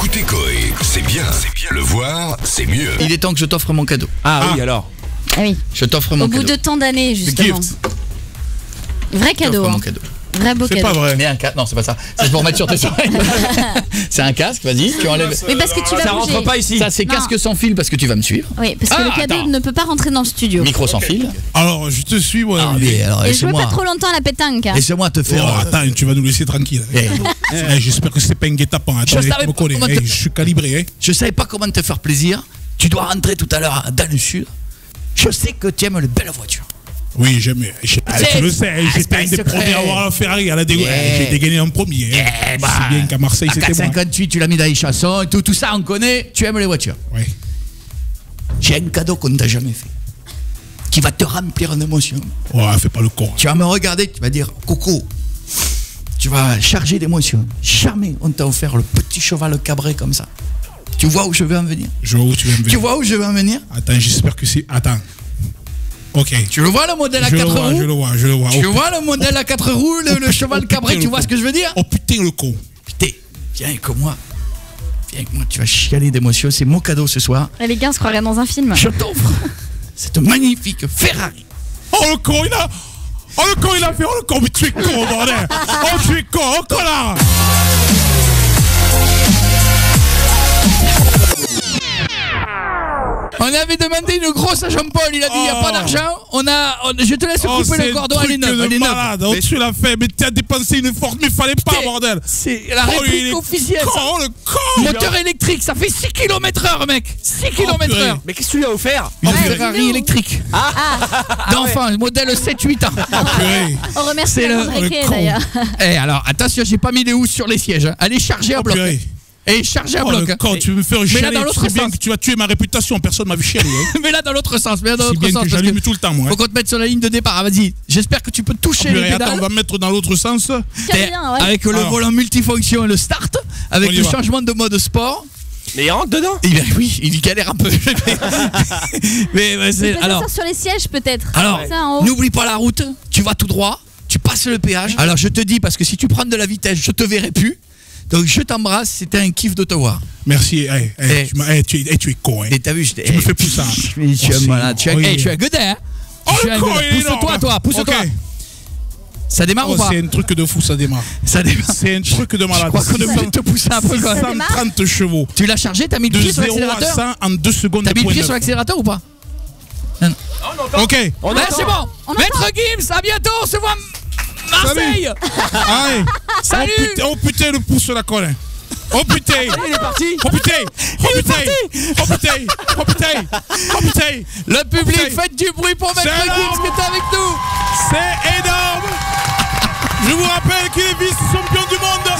Écoutez Coé, c'est bien, c'est bien. Le voir, c'est mieux. Il est temps que je t'offre mon cadeau. Ah, oui, alors. Ah oui. Je t'offre mon Au bout cadeau. de tant d'années, justement. Vrai Je t'offre cadeau. mon hein. cadeau. Vrai beau C'est cadeau. pas vrai. Mais un casque, non, c'est pas ça. C'est pour mettre sur tes oreilles. c'est un casque, vas-y, tu enlèves. Mais parce que tu vas Ça bouger. rentre pas ici. Ça, c'est Non. casque sans fil parce que tu vas me suivre. Oui, parce que Ah, le cadeau attends. ne peut pas rentrer dans le studio. Micro sans fil. Alors, je te suis, moi. Ah, mais alors, Et jouez pas trop longtemps à la pétanque. hein. Laisse-moi te Oh, faire. euh, attends, tu vas nous laisser tranquille. eh, Eh, J'espère que c'est pas un guet-apens. Attends, Je tu savais me pas connais. comment Eh, te- je suis calibré. Hein. Je savais pas comment te faire plaisir. Tu dois rentrer tout à l'heure dans le sud. Je sais que tu aimes les belles voitures. Oui, j'aime. j'ai- ah, Tu le sais, j'étais un des premiers à avoir la Ferrari. Elle a dégainé. Eh. J'ai dégainé en premier. hein. Eh, bah, Si bien qu'à Marseille, à c'était moi. 4,58, tu l'as mis dans les chansons et tout, tout ça, on connaît. Tu aimes les voitures. Ouais. J'ai un cadeau qu'on ne t'a jamais fait. Qui va te remplir d'émotions. Oh, fais pas le con. Tu vas me regarder, tu vas dire Coco. Tu vas charger d'émotions. Jamais on t'a offert le petit cheval cabré comme ça. Tu vois où je veux en venir Je vois où tu me Tu venir. vois où je veux en venir Attends, j'espère que c'est. Attends. Ok. Tu le vois le modèle à Je le 4 vois, je le roues vois, je le vois. Tu Oh, vois le modèle à 4 roues, le, le cheval Oh, cabré, tu vois ce que je veux dire Oh putain, le con. Putain, viens avec moi. Viens avec moi, tu vas chialer d'émotions. C'est mon cadeau ce soir. Eh, Les gars, on se croirait dans un film. Je t'offre cette magnifique Ferrari. Oh le con, il a. Oh le con, il a fait. Oh le con, mais tu es con, bordel. Oh, tu es con, oh connard. On avait demandé une grosse à Jean-Paul, il a dit il n'y a pas Oh. d'argent. On a, on- je te laisse Oh, couper le cordon, elle est neuve. Elle est malade. Oh, Mais tu l'as fait, mais tu as dépensé une force, mais fallait pas, c'est- bordel. C'est la Oh, réplique officielle. con, oh, le con. Moteur électrique, ça fait 6 km heure, mec. 6 km heure. Mais qu'est-ce que tu lui as offert Une Ferrari électrique. D'enfant, modèle 7-8 ans. Purée. On remercie C'est la le- le con. d'ailleurs. Eh alors, attention, j'ai pas mis les housses sur les sièges. hein. Elle est chargée à Oh, bloc. Est chargée à Oh bloc. le hein. tu veux me faire Mais là, dans Tu l'autre sais bien sens. que tu vas tuer ma réputation. Personne m'a vu chialer. hein. Mais là, dans l'autre sens. Mais là, dans l'autre bien sens. que j'allume que tout le temps, moi. hein. Faut qu'on te mette sur la ligne de départ. Ah, Vas-y, j'espère que tu peux toucher les attends, pédales. on va mettre dans l'autre sens. Et bien, ouais. Avec le Alors. volant multifonction et le start, avec le va. changement de mode sport. Mais il rentre dedans oui, il galère un peu. mais mais c'est- alors, ça sur les sièges, peut-être. alors n'oublie pas la route. Tu vas tout droit. Tu passes le péage. Alors je te dis parce que si tu prends de la vitesse, je te verrai plus. Donc je t'embrasse. C'était un kiff de te voir. Merci. eh, eh, Eh. tu, m'as- eh, tu es, eh, tu es con. hein. Et t'as vu, je Tu me fais pousser ça. Je je suis Oh. Je je suis un godin. hein. Oh Je Pousse-toi, toi. Pousse-toi. Ok. Ça démarre Oh, ou pas c'est un truc de fou, ça démarre. Ça démarre. C'est un truc de Je malade. crois qu'on est obligé de te pousser un peu quand même. 130 chevaux. Tu l'as chargé T'as mis le pied sur 0 à l'accélérateur 100 en 2 secondes. T'as mis le pied sur l'accélérateur ou pas Ok. On Ouais, entend. c'est bon. On Maître Gims, à bientôt. On se voit Marseille. Salut. Oh putain, oh putain, le pouce la colle. Oh putain. Il est parti Oh putain. Oh putain. Oh putain. Oh putain. Oh putain. Le public, faites du bruit pour Gims énorme. qui est avec nous. C'est énorme. Je vous rappelle qu'il est vice-champion du monde.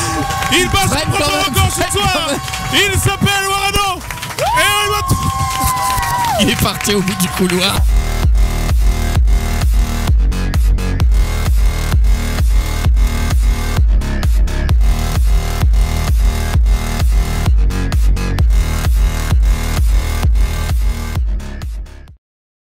Il bat son Corbin. record ce soir. Il s'appelle Warano. Et il va Il est parti au bout du couloir.